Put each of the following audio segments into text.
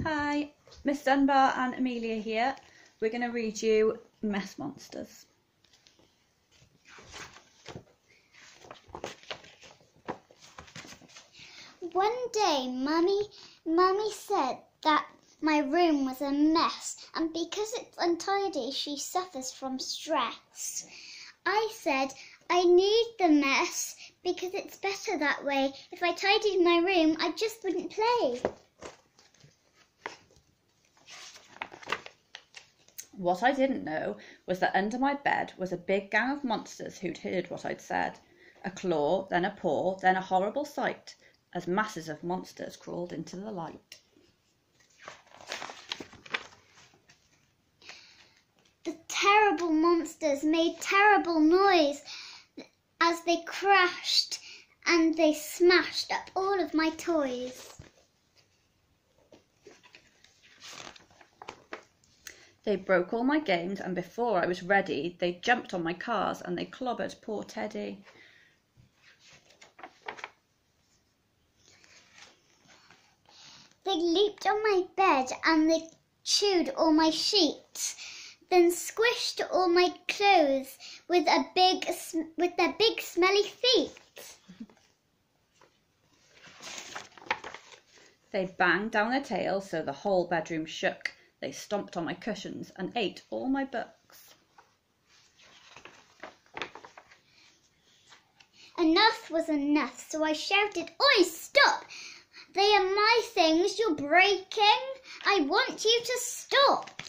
Hi, Miss Dunbar and Amelia here. We're going to read you Mess Monsters. One day, Mummy, Mummy said that my room was a mess, and because it's untidy, she suffers from stress. I said I need the mess because it's better that way. If I tidied my room, I just wouldn't play. What I didn't know was that under my bed was a big gang of monsters who'd heard what I'd said. A claw, then a paw, then a horrible sight, as masses of monsters crawled into the light. The terrible monsters made terrible noise as they crashed and they smashed up all of my toys. They broke all my games, and before I was ready, they jumped on my cars and they clobbered poor Teddy. They leaped on my bed and they chewed all my sheets, then squished all my clothes with a big with their big smelly feet. They banged down their tails so the whole bedroom shook. They stomped on my cushions and ate all my books. Enough was enough, so I shouted, Oi, stop! They are my things you're breaking. I want you to stop.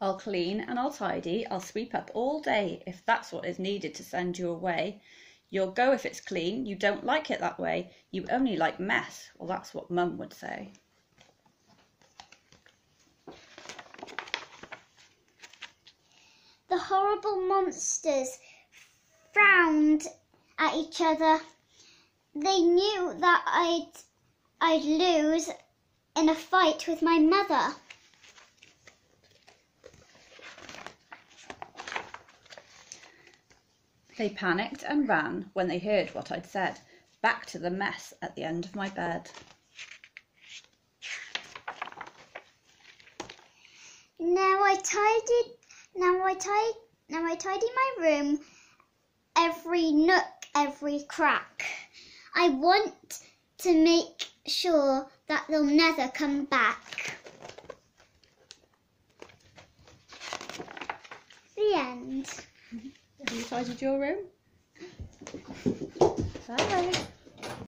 I'll clean and I'll tidy, I'll sweep up all day if that's what is needed to send you away. You'll go if it's clean, you don't like it that way, you only like mess. Well, that's what Mum would say. The horrible monsters frowned at each other. They knew that I'd I'd lose in a fight with my mother. They panicked and ran when they heard what I'd said, back to the mess at the end of my bed. Now I tidied now I tidy now I tidy my room every nook, every crack. I want to make sure that they'll never come back. The end. Have you tidied your room? Bye.